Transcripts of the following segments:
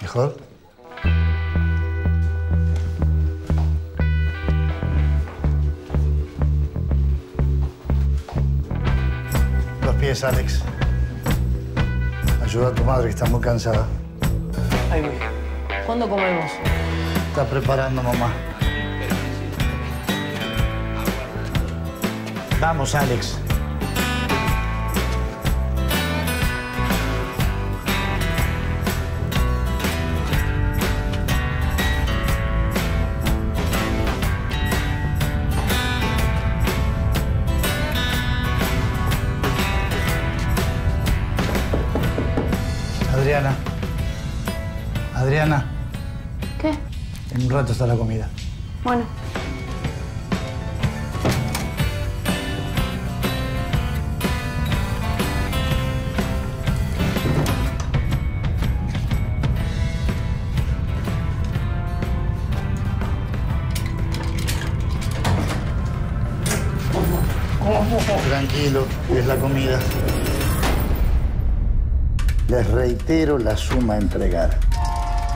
¿Mejor? Los pies, Alex. Ayuda a tu madre que está muy cansada. Ahí voy. ¿Cuándo comemos? Está preparando mamá. Vamos, Alex. Adriana. Adriana, ¿Qué? en un rato está la comida. Bueno. Tranquilo, es la comida. Les reitero la suma a entregar.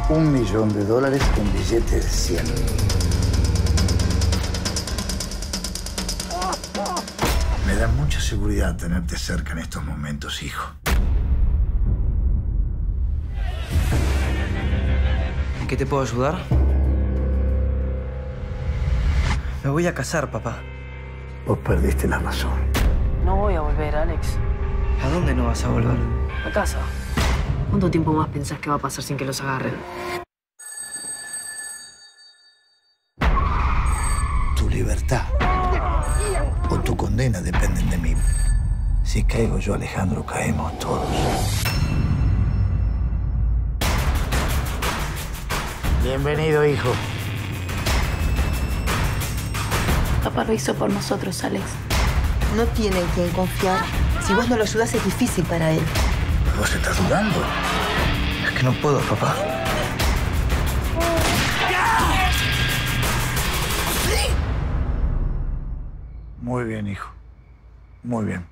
Un millón de dólares en billetes de 100. Me da mucha seguridad tenerte cerca en estos momentos, hijo. ¿En qué te puedo ayudar? Me voy a casar, papá. Vos perdiste la razón. No voy a volver, Alex. ¿A dónde no vas a volver? A casa. ¿Cuánto tiempo más pensás que va a pasar sin que los agarren? Tu libertad o tu condena dependen de mí. Si caigo yo, Alejandro, caemos todos. Bienvenido, hijo. Papá lo hizo por nosotros, Alex. No tiene en quien confiar. Si vos no lo ayudas es difícil para él. ¿Vos estás dudando? Es que no puedo, papá. Muy bien, hijo. Muy bien.